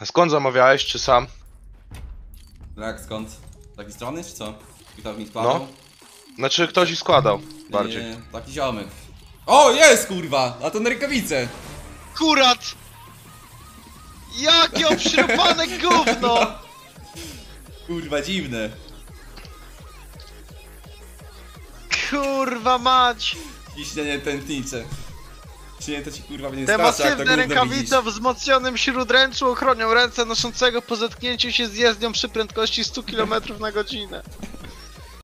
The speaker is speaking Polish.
A skąd zamawiałeś, czy sam? Jak skąd? Z takiej strony, czy co? I tak mi składał? No. Znaczy ktoś i składał bardziej. Nie, taki ziomek. O, jest kurwa! A to na rękawice! Kurat! Jakie obśrupane gówno! Kurwa, dziwne. Kurwa mać! Ciśnienie tętnicze. Ciśnienie to ci kurwa będzie Te straszne, jak to masywne gówno rękawice w wzmocnionym śródręczu ochronią ręce noszącego po zetknięciu się z jezdnią przy prędkości 100 km na godzinę.